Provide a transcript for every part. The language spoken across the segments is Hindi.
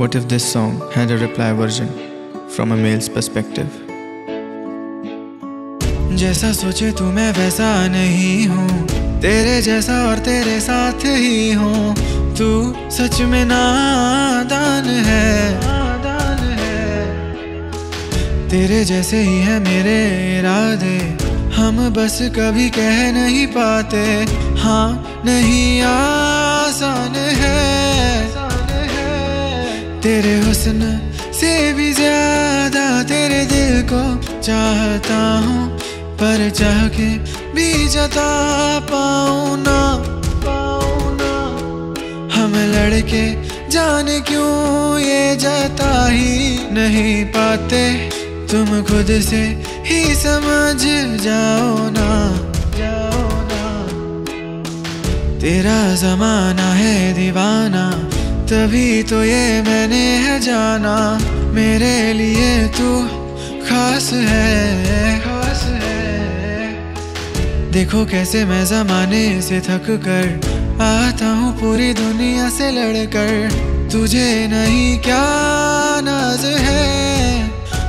What if this song had a reply version from a male's perspective? जैसा सोचे तू मैं वैसा नहीं हूँ। तेरे जैसा और तेरे साथ ही हूँ। तू सच में नादान है। नादान है। तेरे जैसे ही है मेरे इरादे। हम बस कभी कह नहीं पाते। हाँ नहीं आसान तेरे हुस्न से भी ज़्यादा तेरे दिल को चाहता हूँ, पर चाह के भी जता पाऊँ ना पाऊँ ना। हम लड़के जाने क्यों ये जता ही नहीं पाते, तुम खुद से ही समझ जाओ ना जाओ ना। तेरा जमाना है दीवाना तभी तो ये मैंने है जाना। मेरे लिए तू खास है खास है। देखो कैसे मैं जमाने से थक कर आता हूँ पूरी दुनिया से लड़कर। तुझे नहीं क्या नाज है?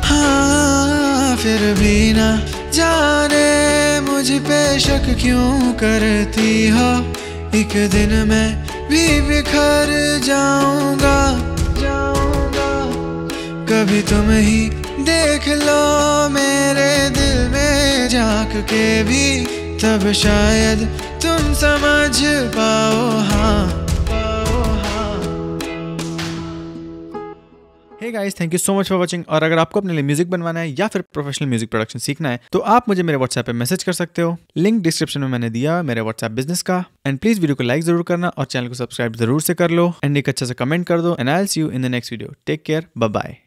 हाँ फिर भी ना जाने मुझ पे शक क्यों करती हो? एक दिन मैं भी बिखर जाऊँगा जाऊँगा। कभी तुम ही देख लो मेरे दिल में, झाँक के भी। तब शायद तुम समझ पाओ हाँ। Guys thank you so much for watching और अगर आपको अपने लिए म्यूज़िक बनवाना है या फिर प्रोफेशनल म्यूज़िक प्रोडक्शन सीखना है तो आप मुझे मेरे व्हाट्सएप पे मैसेज कर सकते हो। लिंक डिस्क्रिप्शन में मैंने दिया मेरे व्हाट्सएप बिज़नेस का। एंड प्लीज़ वीडियो को लाइक ज़रूर करना और चैनल को सब्सक्राइब ज़रूर से कर लो। एंड एक अच्छा सा कमेंट कर दो। And I see you in the next video take care bye